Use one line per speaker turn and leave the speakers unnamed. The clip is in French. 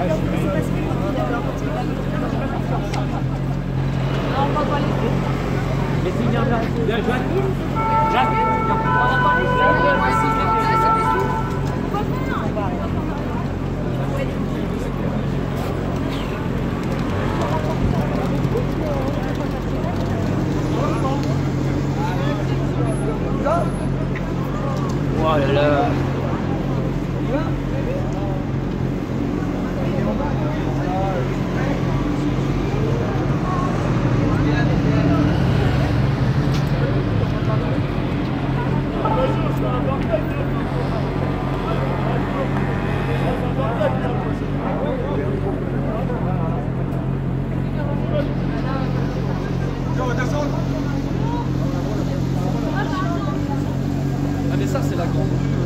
Oh là là ça c'est la grande